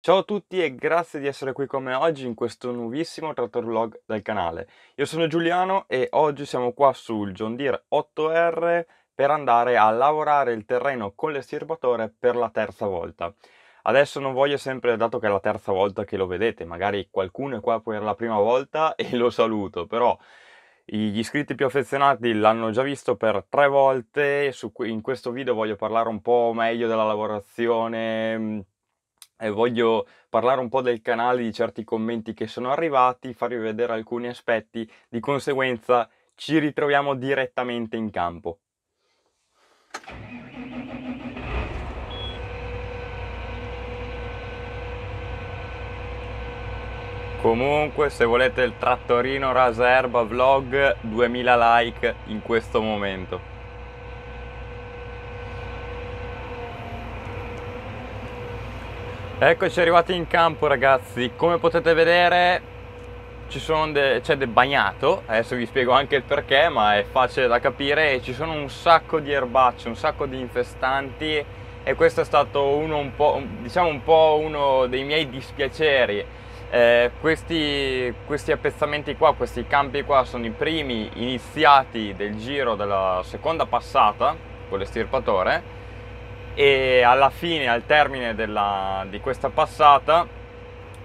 Ciao a tutti e grazie di essere qui con me oggi in questo nuovissimo Tractor Vlog del canale. Io sono Giuliano e oggi siamo qua sul John Deere 8R per andare a lavorare il terreno con l'estirpatore per la terza volta. Adesso non voglio sempre, dato che è la terza volta che lo vedete, magari qualcuno è qua per la prima volta e lo saluto, però gli iscritti più affezionati l'hanno già visto per tre volte, in questo video voglio parlare un po' meglio della lavorazione, e voglio parlare un po' del canale, di certi commenti che sono arrivati, farvi vedere alcuni aspetti, di conseguenza ci ritroviamo direttamente in campo. Comunque se volete il trattorino rasa erba vlog 2000 like in questo momento. Eccoci arrivati in campo ragazzi, come potete vedere c'è del bagnato, adesso vi spiego anche il perché ma è facile da capire. Ci sono un sacco di erbacce, un sacco di infestanti. E questo è stato uno un po', diciamo un po' uno dei miei dispiaceri. Eh, questi, questi appezzamenti qua, questi campi qua sono i primi iniziati del giro della seconda passata con l'estirpatore e alla fine, al termine della, di questa passata,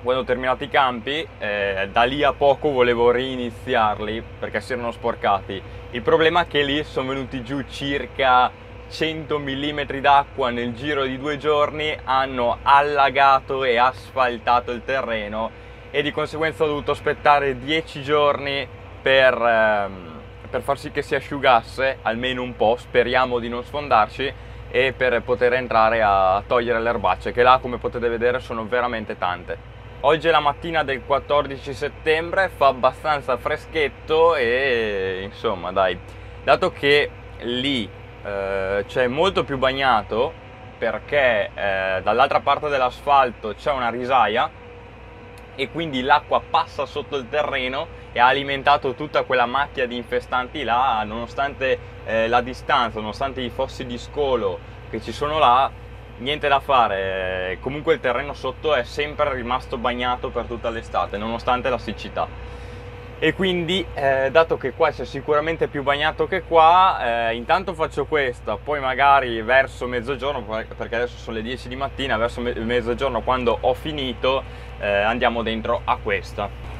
quando ho terminato i campi, eh, da lì a poco volevo reiniziarli perché si erano sporcati. Il problema è che lì sono venuti giù circa 100 mm d'acqua nel giro di due giorni, hanno allagato e asfaltato il terreno e di conseguenza ho dovuto aspettare 10 giorni per, ehm, per far sì che si asciugasse, almeno un po', speriamo di non sfondarci e per poter entrare a togliere le erbacce che là come potete vedere sono veramente tante. Oggi è la mattina del 14 settembre, fa abbastanza freschetto e insomma dai, dato che lì eh, c'è molto più bagnato perché eh, dall'altra parte dell'asfalto c'è una risaia e quindi l'acqua passa sotto il terreno e ha alimentato tutta quella macchia di infestanti là, nonostante eh, la distanza, nonostante i fossi di scolo che ci sono là, niente da fare, comunque il terreno sotto è sempre rimasto bagnato per tutta l'estate, nonostante la siccità. E quindi, eh, dato che qua c'è sicuramente più bagnato che qua, eh, intanto faccio questa, poi magari verso mezzogiorno, perché adesso sono le 10 di mattina, verso mezzogiorno quando ho finito, eh, andiamo dentro a questa.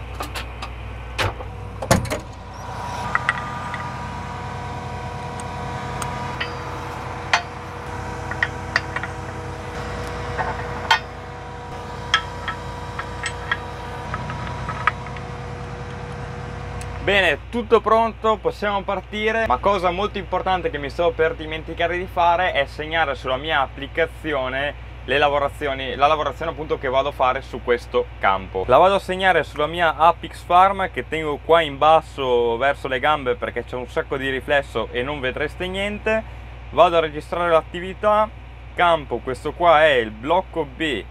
Bene, tutto pronto, possiamo partire, ma cosa molto importante che mi stavo per dimenticare di fare è segnare sulla mia applicazione le lavorazioni, la lavorazione appunto che vado a fare su questo campo. La vado a segnare sulla mia Apix Farm che tengo qua in basso verso le gambe perché c'è un sacco di riflesso e non vedreste niente. Vado a registrare l'attività, campo, questo qua è il blocco B,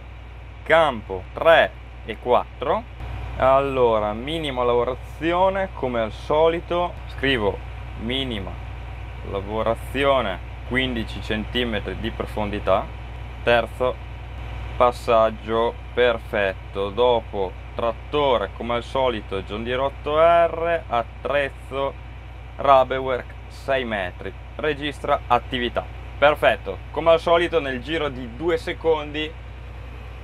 campo 3 e 4 allora minima lavorazione come al solito scrivo minima lavorazione 15 cm di profondità. Terzo passaggio perfetto. Dopo trattore come al solito John Deere 8R attrezzo Rabewerk 6 metri. Registra attività. Perfetto. Come al solito nel giro di due secondi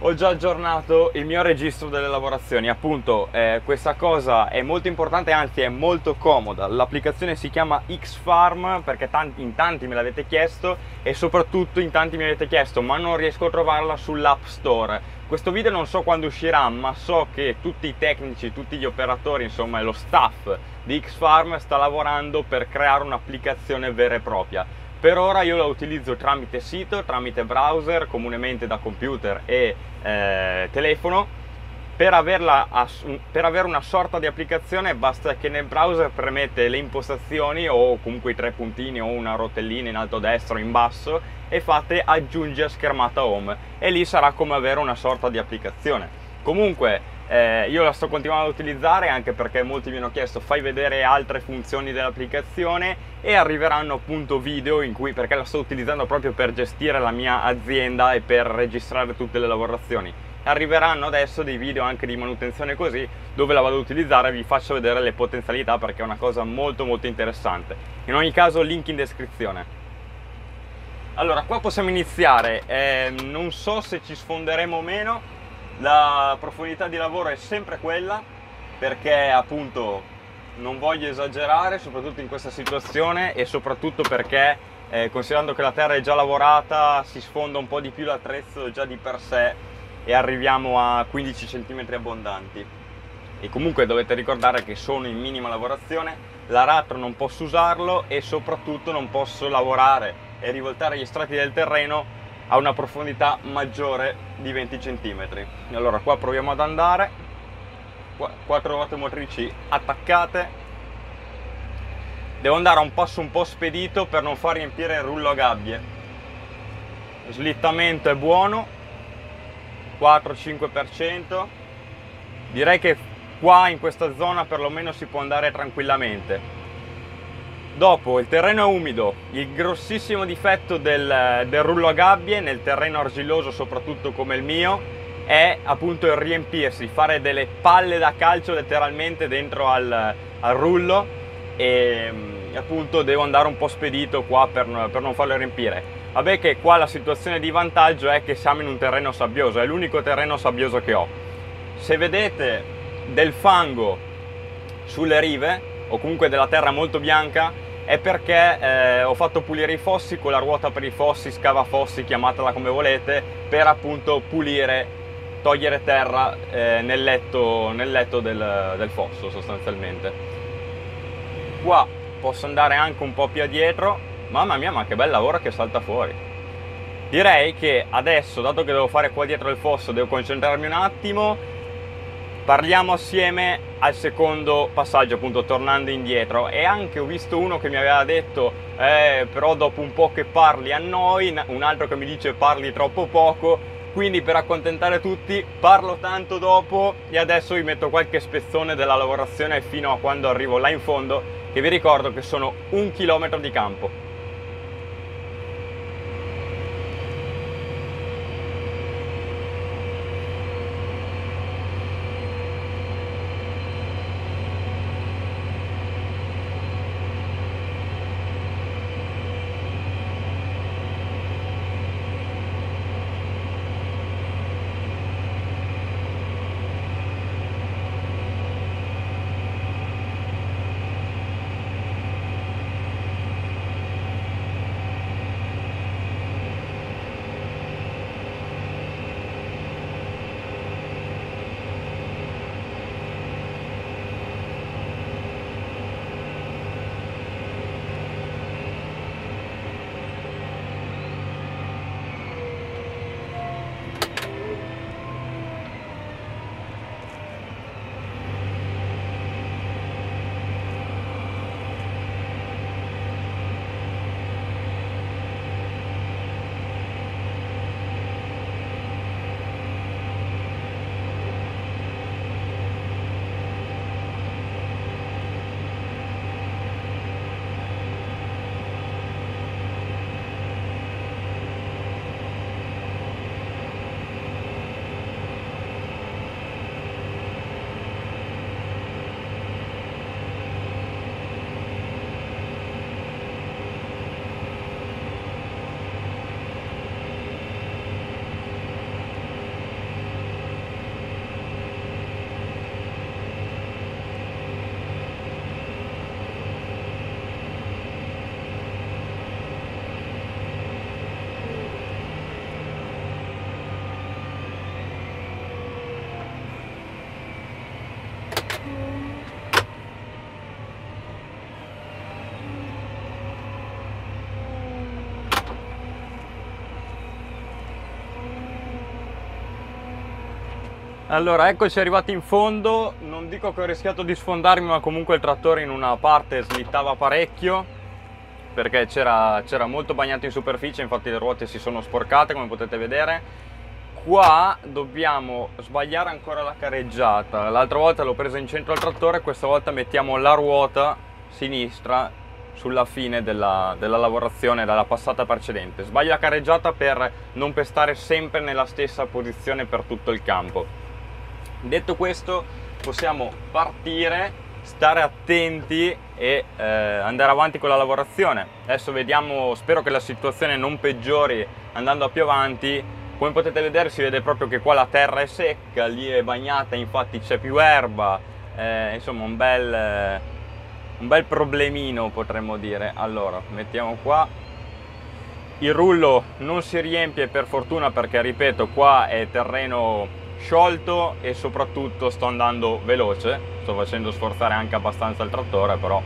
ho già aggiornato il mio registro delle lavorazioni. Appunto eh, questa cosa è molto importante anzi è molto comoda. L'applicazione si chiama Xfarm perché tanti, in tanti me l'avete chiesto e soprattutto in tanti mi avete chiesto ma non riesco a trovarla sull'app store? Questo video non so quando uscirà ma so che tutti i tecnici tutti gli operatori insomma lo staff di Xfarm sta lavorando per creare un'applicazione vera e propria per ora io la utilizzo tramite sito, tramite browser, comunemente da computer e eh, telefono. Per, averla, per avere una sorta di applicazione basta che nel browser premete le impostazioni o comunque i tre puntini o una rotellina in alto a destra o in basso e fate aggiungi a schermata home e lì sarà come avere una sorta di applicazione. Comunque eh, io la sto continuando ad utilizzare anche perché molti mi hanno chiesto fai vedere altre funzioni dell'applicazione? E arriveranno appunto video in cui perché la sto utilizzando proprio per gestire la mia azienda e per registrare tutte le lavorazioni. Arriveranno adesso dei video anche di manutenzione così dove la vado ad utilizzare vi faccio vedere le potenzialità perché è una cosa molto molto interessante. In ogni caso link in descrizione. Allora qua possiamo iniziare. Eh, non so se ci sfonderemo o meno la profondità di lavoro è sempre quella perché appunto non voglio esagerare soprattutto in questa situazione e soprattutto perché eh, considerando che la terra è già lavorata si sfonda un po' di più l'attrezzo già di per sé e arriviamo a 15 cm abbondanti. E comunque dovete ricordare che sono in minima lavorazione l'aratro non posso usarlo e soprattutto non posso lavorare e rivoltare gli strati del terreno a una profondità maggiore di 20 cm allora qua proviamo ad andare. Quattro ruote motrici attaccate. Devo andare a un passo un po' spedito per non far riempire il rullo a gabbie. Slittamento è buono. 4-5%. Direi che qua in questa zona perlomeno si può andare tranquillamente. Dopo il terreno è umido, il grossissimo difetto del, del rullo a gabbie nel terreno argilloso soprattutto come il mio è appunto il riempirsi, fare delle palle da calcio letteralmente dentro al, al rullo e appunto devo andare un po' spedito qua per, per non farlo riempire Vabbè che qua la situazione di vantaggio è che siamo in un terreno sabbioso, è l'unico terreno sabbioso che ho. Se vedete del fango sulle rive o comunque della terra molto bianca è perché eh, ho fatto pulire i fossi con la ruota per i fossi, scava fossi, chiamatela come volete, per appunto pulire, togliere terra eh, nel letto, nel letto del, del fosso sostanzialmente. Qua posso andare anche un po' più addietro Mamma mia, ma che bel lavoro che salta fuori. Direi che adesso, dato che devo fare qua dietro il fosso, devo concentrarmi un attimo. Parliamo assieme al secondo passaggio, appunto, tornando indietro. E anche ho visto uno che mi aveva detto, eh, però dopo un po' che parli a noi, un altro che mi dice parli troppo poco. Quindi per accontentare tutti parlo tanto dopo e adesso vi metto qualche spezzone della lavorazione fino a quando arrivo là in fondo che vi ricordo che sono un chilometro di campo. Allora, eccoci arrivati in fondo, non dico che ho rischiato di sfondarmi, ma comunque il trattore in una parte slittava parecchio perché c'era molto bagnato in superficie, infatti le ruote si sono sporcate come potete vedere. Qua dobbiamo sbagliare ancora la careggiata, l'altra volta l'ho presa in centro al trattore, questa volta mettiamo la ruota sinistra sulla fine della, della lavorazione dalla passata precedente. Sbaglio la carreggiata per non pestare sempre nella stessa posizione per tutto il campo. Detto questo possiamo partire stare attenti e eh, andare avanti con la lavorazione. Adesso vediamo, spero che la situazione non peggiori andando più avanti. Come potete vedere si vede proprio che qua la terra è secca, lì è bagnata, infatti c'è più erba, eh, insomma un bel, un bel problemino potremmo dire. Allora, mettiamo qua. Il rullo non si riempie per fortuna perché, ripeto, qua è terreno sciolto e soprattutto sto andando veloce, sto facendo sforzare anche abbastanza il trattore, però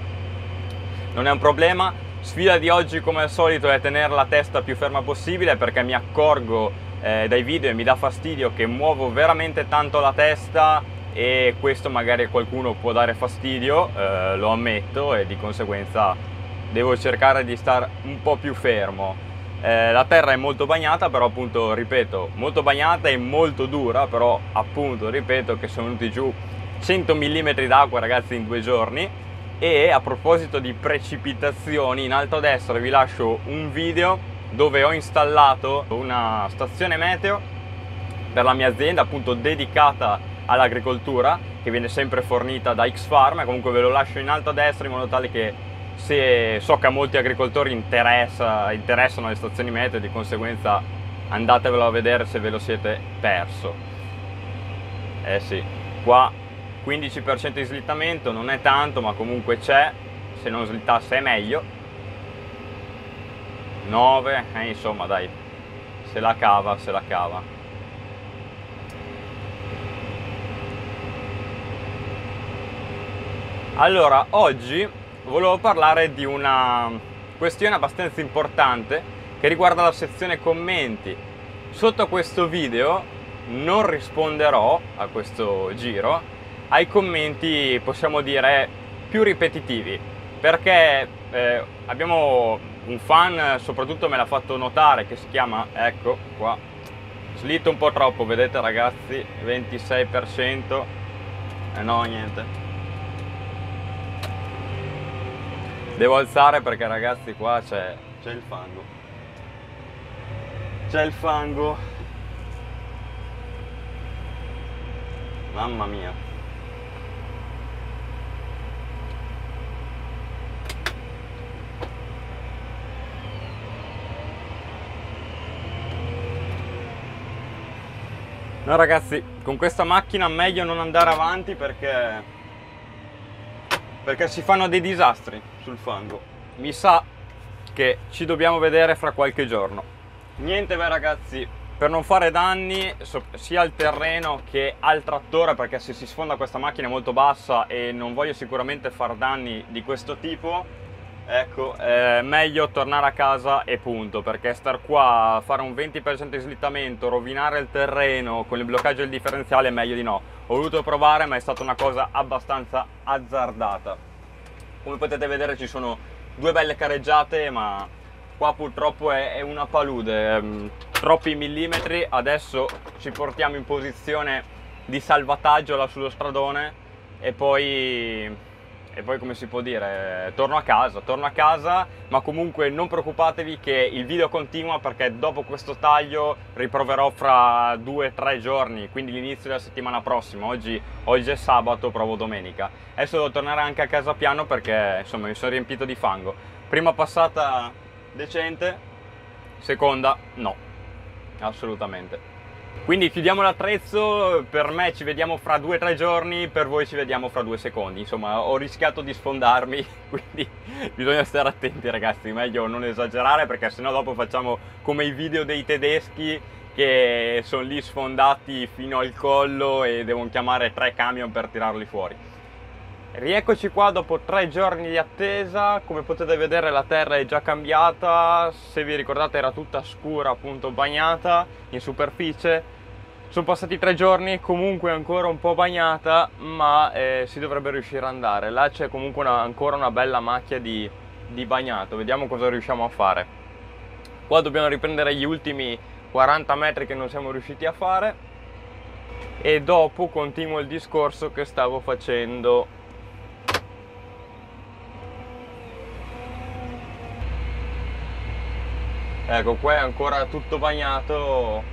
non è un problema. Sfida di oggi come al solito è tenere la testa più ferma possibile perché mi accorgo eh, dai video e mi dà fastidio che muovo veramente tanto la testa e questo magari a qualcuno può dare fastidio, eh, lo ammetto e di conseguenza devo cercare di stare un po' più fermo. Eh, la terra è molto bagnata, però appunto, ripeto, molto bagnata e molto dura, però appunto, ripeto, che sono venuti giù 100 mm d'acqua ragazzi in due giorni. E a proposito di precipitazioni in alto a destra vi lascio un video dove ho installato una stazione meteo per la mia azienda appunto dedicata all'agricoltura che viene sempre fornita da X-Farm comunque ve lo lascio in alto a destra in modo tale che se so che a molti agricoltori interessa, interessano le stazioni meteo di conseguenza andatevelo a vedere se ve lo siete perso. Eh sì qua 15% di slittamento non è tanto ma comunque c'è. Se non slittasse è meglio. 9 eh, insomma dai se la cava se la cava. Allora oggi volevo parlare di una questione abbastanza importante che riguarda la sezione commenti. Sotto questo video non risponderò a questo giro. Ai commenti, possiamo dire, più ripetitivi, perché eh, abbiamo un fan, soprattutto me l'ha fatto notare, che si chiama, ecco qua, slitto un po' troppo, vedete ragazzi, 26%, eh no, niente, Devo alzare perché ragazzi qua c'è, c'è il fango. C'è il fango. Mamma mia. No ragazzi, con questa macchina meglio non andare avanti perché perché si fanno dei disastri sul fango. Mi sa che ci dobbiamo vedere fra qualche giorno. Niente beh ragazzi, per non fare danni sia al terreno che al trattore perché se si sfonda questa macchina è molto bassa e non voglio sicuramente far danni di questo tipo ecco è meglio tornare a casa e punto perché star qua a fare un 20% di slittamento rovinare il terreno con il bloccaggio del differenziale è meglio di no ho voluto provare ma è stata una cosa abbastanza azzardata come potete vedere ci sono due belle careggiate ma qua purtroppo è, una palude. Ehm, troppi millimetri adesso ci portiamo in posizione di salvataggio là sullo stradone e poi e poi come si può dire, torno a casa, torno a casa, ma comunque non preoccupatevi che il video continua perché dopo questo taglio riproverò fra due o tre giorni, quindi l'inizio della settimana prossima, oggi, oggi, è sabato, provo domenica. Adesso devo tornare anche a casa piano perché insomma mi sono riempito di fango. Prima passata decente, seconda no, assolutamente. Quindi chiudiamo l'attrezzo, per me ci vediamo fra due o tre giorni, per voi ci vediamo fra due secondi. Insomma, ho rischiato di sfondarmi, quindi bisogna stare attenti ragazzi, meglio non esagerare perché sennò dopo facciamo come i video dei tedeschi che sono lì sfondati fino al collo e devono chiamare tre camion per tirarli fuori. Rieccoci qua dopo tre giorni di attesa, come potete vedere la terra è già cambiata, se vi ricordate era tutta scura appunto bagnata in superficie, sono passati tre giorni, comunque ancora un po' bagnata ma eh, si dovrebbe riuscire ad andare, là c'è comunque una, ancora una bella macchia di, di bagnato, vediamo cosa riusciamo a fare. Qua dobbiamo riprendere gli ultimi 40 metri che non siamo riusciti a fare. E dopo continuo il discorso che stavo facendo ecco qua è ancora tutto bagnato.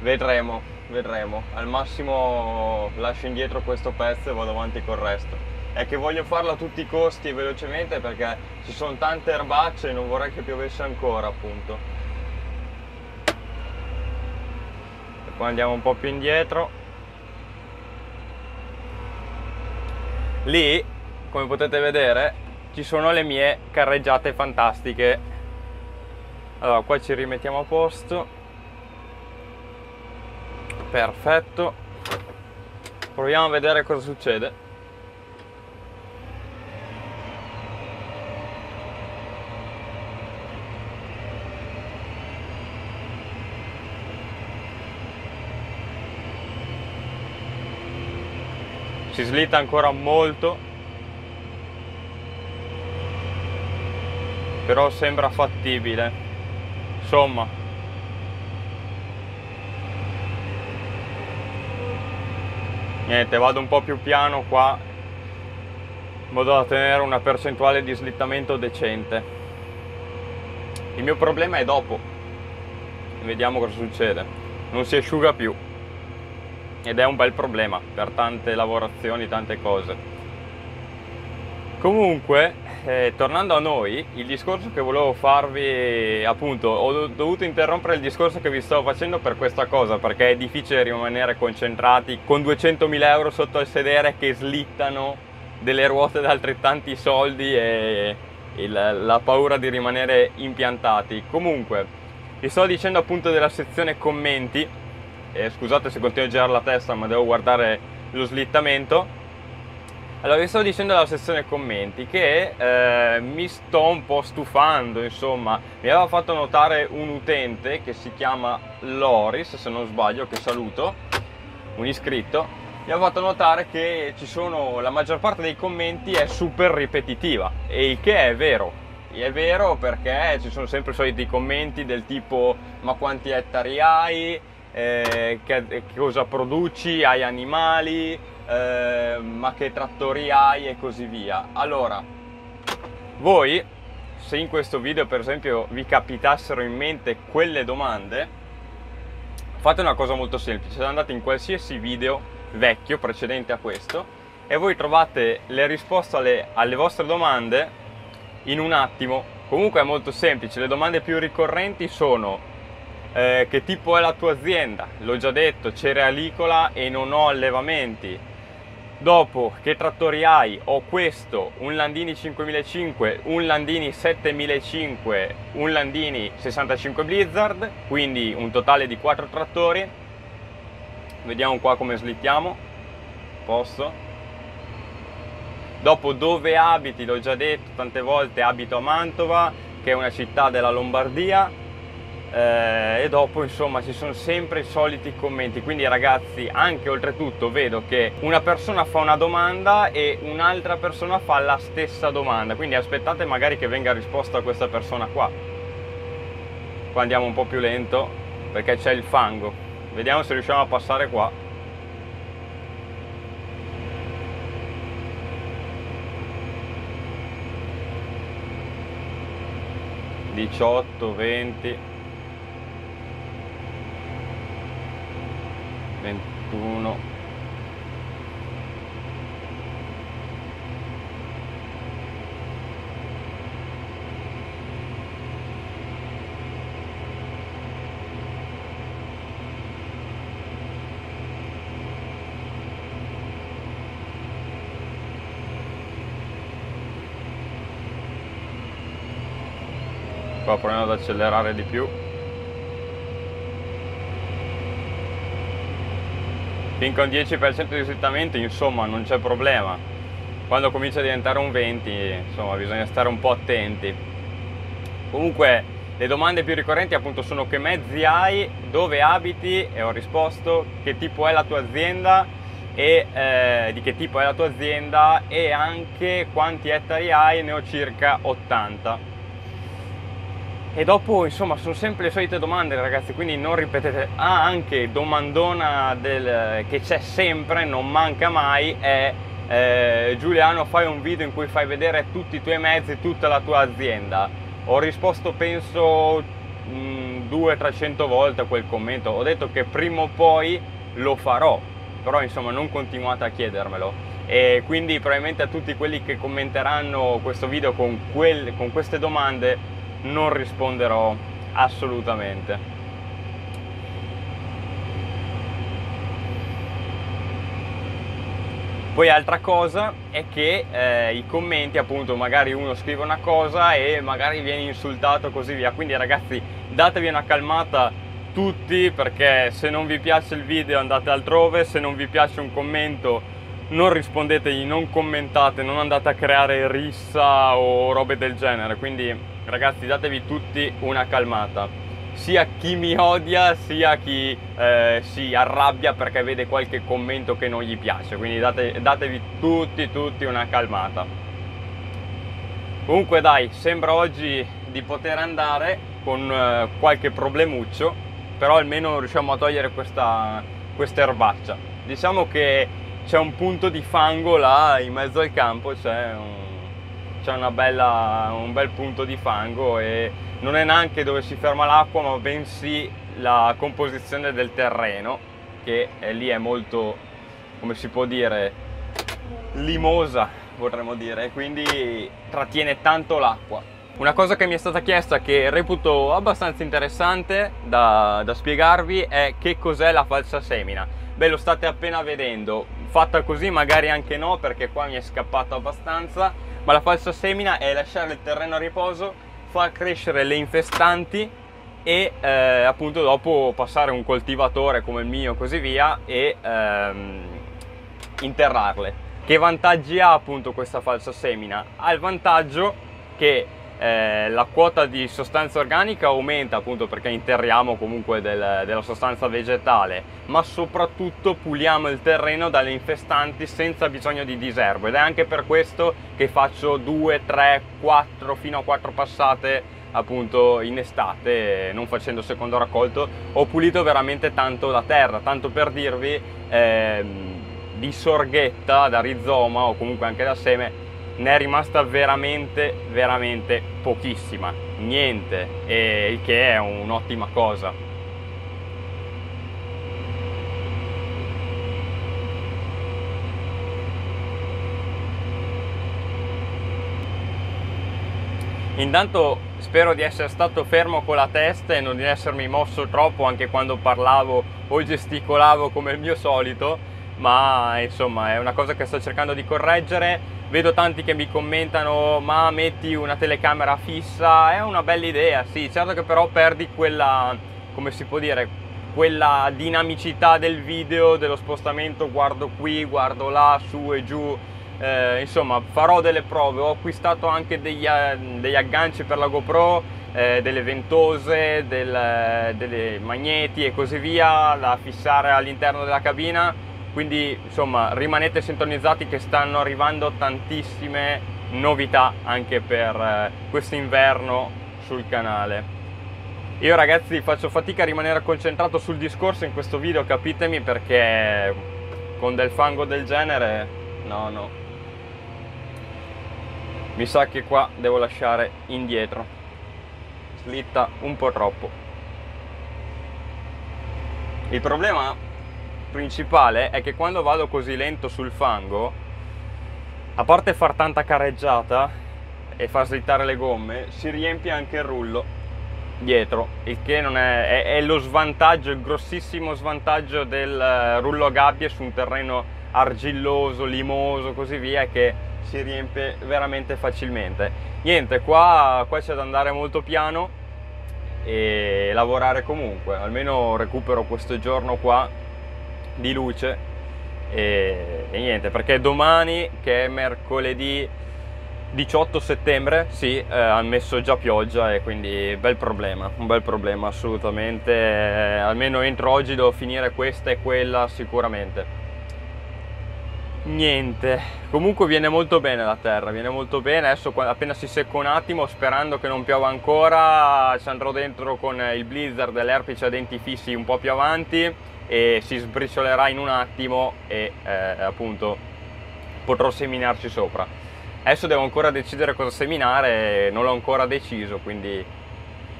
Vedremo vedremo. Al massimo lascio indietro questo pezzo e vado avanti col resto. È che voglio farlo a tutti i costi e velocemente perché ci sono tante erbacce e non vorrei che piovesse ancora appunto. E poi andiamo un po' più indietro. Lì come potete vedere ci sono le mie carreggiate fantastiche allora qua ci rimettiamo a posto. Perfetto. Proviamo a vedere cosa succede. Si slitta ancora molto. Però sembra fattibile insomma. Niente vado un po' più piano qua. In modo da tenere una percentuale di slittamento decente. Il mio problema è dopo. Vediamo cosa succede. Non si asciuga più. Ed è un bel problema per tante lavorazioni tante cose comunque eh, tornando a noi, il discorso che volevo farvi, appunto, ho dovuto interrompere il discorso che vi stavo facendo per questa cosa, perché è difficile rimanere concentrati con 200.000 euro sotto il sedere che slittano delle ruote da altrettanti soldi e, e la, la paura di rimanere impiantati. Comunque, vi sto dicendo appunto della sezione commenti, eh, scusate se continuo a girare la testa ma devo guardare lo slittamento allora, vi sto dicendo dalla sezione commenti che eh, mi sto un po' stufando, insomma, mi aveva fatto notare un utente che si chiama Loris, se non sbaglio, che saluto, un iscritto, mi ha fatto notare che ci sono, la maggior parte dei commenti è super ripetitiva, e il che è vero, è vero perché ci sono sempre i soliti commenti del tipo ma quanti ettari hai, eh, che, che cosa produci, hai animali, eh, ma che trattori hai e così via. Allora, voi, se in questo video per esempio vi capitassero in mente quelle domande, fate una cosa molto semplice, andate in qualsiasi video vecchio precedente a questo e voi trovate le risposte alle, alle vostre domande in un attimo. Comunque è molto semplice, le domande più ricorrenti sono eh, che tipo è la tua azienda? L'ho già detto, cerealicola e non ho allevamenti Dopo, che trattori hai? Ho questo, un Landini 5005, un Landini 7005, un Landini 65 Blizzard, quindi un totale di 4 trattori. Vediamo qua come slittiamo. Posto. Dopo dove abiti, l'ho già detto tante volte, abito a Mantova, che è una città della Lombardia eh, e dopo insomma ci sono sempre i soliti commenti. Quindi ragazzi anche oltretutto vedo che una persona fa una domanda e un'altra persona fa la stessa domanda. Quindi aspettate magari che venga risposta questa persona qua. Qua andiamo un po' più lento perché c'è il fango. Vediamo se riusciamo a passare qua. 18, 20 21 qua proviamo ad accelerare di più fin con 10% di slittamento insomma non c'è problema. Quando comincia a diventare un 20 insomma bisogna stare un po' attenti. Comunque le domande più ricorrenti appunto sono che mezzi hai, dove abiti e ho risposto che tipo è la tua azienda e eh, di che tipo è la tua azienda e anche quanti ettari hai, ne ho circa 80 e dopo insomma sono sempre le solite domande ragazzi quindi non ripetete. Ah anche domandona del, che c'è sempre non manca mai è eh, Giuliano fai un video in cui fai vedere tutti i tuoi mezzi tutta la tua azienda. Ho risposto penso 200-300 volte quel commento, ho detto che prima o poi lo farò, però insomma non continuate a chiedermelo. E quindi probabilmente a tutti quelli che commenteranno questo video con, quel, con queste domande non risponderò assolutamente. Poi altra cosa è che eh, i commenti, appunto, magari uno scrive una cosa e magari viene insultato così via. Quindi ragazzi, datevi una calmata tutti perché se non vi piace il video andate altrove, se non vi piace un commento non rispondetegli, non commentate, non andate a creare rissa o robe del genere. Quindi ragazzi, datevi tutti una calmata. Sia chi mi odia sia chi eh, si arrabbia perché vede qualche commento che non gli piace. Quindi date, datevi tutti tutti una calmata. Comunque dai sembra oggi di poter andare con eh, qualche problemuccio però almeno riusciamo a togliere questa, questa erbaccia. Diciamo che c'è un punto di fango là in mezzo al campo c'è un, c'è un bel punto di fango e non è neanche dove si ferma l'acqua ma bensì la composizione del terreno che è lì è molto come si può dire limosa potremmo dire quindi trattiene tanto l'acqua. Una cosa che mi è stata chiesta che reputo abbastanza interessante da, da spiegarvi è che cos'è la falsa semina. Beh lo state appena vedendo. Fatta così magari anche no perché qua mi è scappato abbastanza ma la falsa semina è lasciare il terreno a riposo far crescere le infestanti e eh, appunto dopo passare un coltivatore come il mio così via e ehm, interrarle. Che vantaggi ha appunto questa falsa semina? Ha il vantaggio che eh, la quota di sostanza organica aumenta appunto perché interriamo comunque del, della sostanza vegetale, ma soprattutto puliamo il terreno dalle infestanti senza bisogno di diserbo. Ed è anche per questo che faccio 2, 3, 4 fino a 4 passate appunto in estate non facendo secondo raccolto. Ho pulito veramente tanto la terra tanto per dirvi ehm, di sorghetta da rizoma o comunque anche da seme ne è rimasta veramente veramente pochissima. Niente. Il che è un'ottima cosa. Intanto spero di essere stato fermo con la testa e non di essermi mosso troppo anche quando parlavo o gesticolavo come il mio solito ma insomma è una cosa che sto cercando di correggere. Vedo tanti che mi commentano ma metti una telecamera fissa, è una bella idea, sì, certo che però perdi quella, come si può dire, quella dinamicità del video, dello spostamento, guardo qui, guardo là, su e giù, eh, insomma farò delle prove, ho acquistato anche degli, eh, degli agganci per la GoPro, eh, delle ventose, del, delle magneti e così via da fissare all'interno della cabina quindi insomma rimanete sintonizzati che stanno arrivando tantissime novità anche per eh, questo inverno sul canale. Io ragazzi faccio fatica a rimanere concentrato sul discorso in questo video capitemi perché con del fango del genere no no. Mi sa che qua devo lasciare indietro. Slitta un po' troppo. Il problema principale è che quando vado così lento sul fango, a parte far tanta careggiata e far slittare le gomme, si riempie anche il rullo dietro, il che non è, è, è lo svantaggio, il grossissimo svantaggio del eh, rullo a gabbie su un terreno argilloso, limoso, così via, che si riempie veramente facilmente. Niente, qua, qua c'è da andare molto piano e lavorare comunque, almeno recupero questo giorno qua di luce e, e, niente perché domani che è mercoledì 18 settembre sì eh, hanno messo già pioggia e quindi bel problema un bel problema assolutamente. Eh, almeno entro oggi devo finire questa e quella sicuramente. Niente comunque viene molto bene la terra viene molto bene. Adesso appena si secca un attimo sperando che non piova ancora ci andrò dentro con il blizzard dell'erpice a denti fissi un po' più avanti e si sbriciolerà in un attimo e eh, appunto potrò seminarci sopra. Adesso devo ancora decidere cosa seminare non l'ho ancora deciso quindi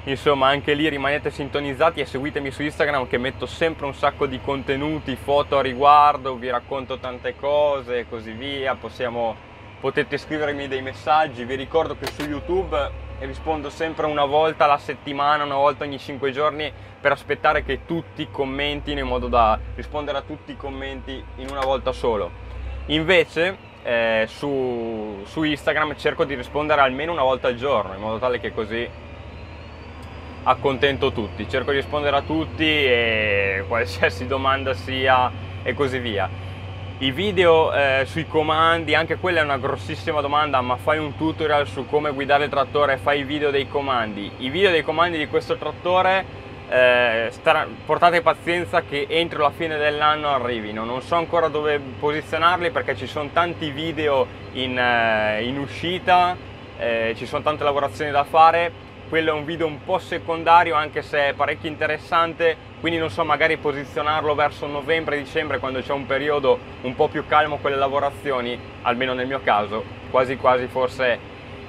insomma anche lì rimanete sintonizzati e seguitemi su Instagram che metto sempre un sacco di contenuti, foto a riguardo, vi racconto tante cose e così via, Possiamo, potete scrivermi dei messaggi, vi ricordo che su YouTube rispondo sempre una volta alla settimana, una volta ogni 5 giorni per aspettare che tutti commentino in modo da rispondere a tutti i commenti in una volta solo. Invece eh, su, su Instagram cerco di rispondere almeno una volta al giorno in modo tale che così accontento tutti, cerco di rispondere a tutti e qualsiasi domanda sia e così via. I video eh, sui comandi, anche quella è una grossissima domanda, ma fai un tutorial su come guidare il trattore, fai i video dei comandi. I video dei comandi di questo trattore eh, star- portate pazienza che entro la fine dell'anno arrivino. Non so ancora dove posizionarli perché ci sono tanti video in, eh, in uscita, eh, ci sono tante lavorazioni da fare quello è un video un po' secondario anche se è parecchio interessante quindi non so magari posizionarlo verso novembre-dicembre quando c'è un periodo un po' più calmo con le lavorazioni almeno nel mio caso quasi quasi forse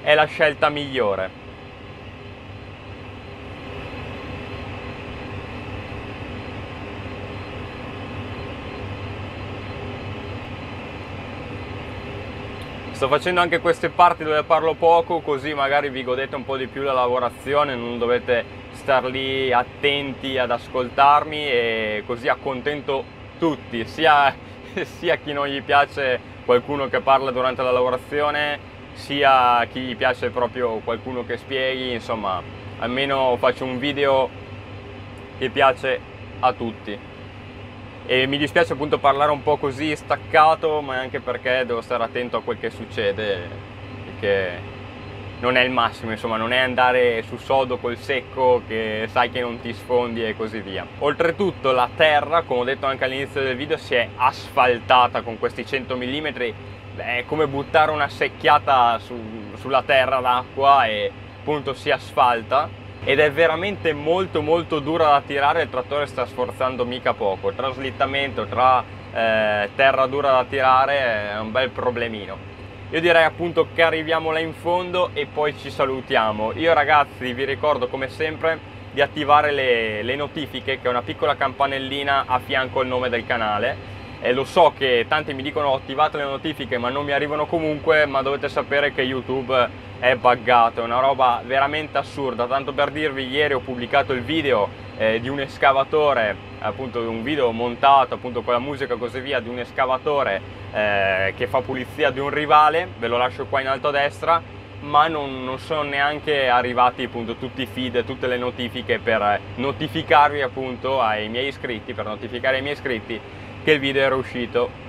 è la scelta migliore Sto facendo anche queste parti dove parlo poco così magari vi godete un po' di più la lavorazione, non dovete star lì attenti ad ascoltarmi e così accontento tutti, sia, sia chi non gli piace qualcuno che parla durante la lavorazione, sia chi gli piace proprio qualcuno che spieghi, insomma almeno faccio un video che piace a tutti e mi dispiace appunto parlare un po' così staccato ma anche perché devo stare attento a quel che succede perché non è il massimo insomma non è andare su sodo col secco che sai che non ti sfondi e così via. Oltretutto la terra come ho detto anche all'inizio del video si è asfaltata con questi 100 mm è come buttare una secchiata su, sulla terra d'acqua e appunto si asfalta ed è veramente molto molto dura da tirare il trattore sta sforzando mica poco. Tra slittamento tra eh, terra dura da tirare è un bel problemino. Io direi appunto che arriviamo là in fondo e poi ci salutiamo. Io ragazzi vi ricordo come sempre di attivare le, le notifiche che è una piccola campanellina a fianco al nome del canale e lo so che tanti mi dicono ho attivato le notifiche ma non mi arrivano comunque ma dovete sapere che YouTube è buggato, è una roba veramente assurda, tanto per dirvi ieri ho pubblicato il video eh, di un escavatore, appunto un video montato appunto con la musica e così via, di un escavatore eh, che fa pulizia di un rivale, ve lo lascio qua in alto a destra, ma non, non sono neanche arrivati appunto tutti i feed, tutte le notifiche per notificarvi appunto ai miei iscritti, per notificare ai miei iscritti che il video era uscito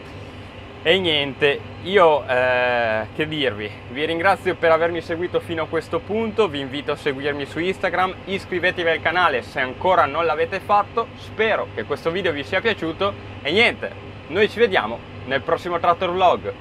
e niente, io eh, che dirvi, vi ringrazio per avermi seguito fino a questo punto, vi invito a seguirmi su Instagram, iscrivetevi al canale se ancora non l'avete fatto, spero che questo video vi sia piaciuto e niente, noi ci vediamo nel prossimo Tractor Vlog.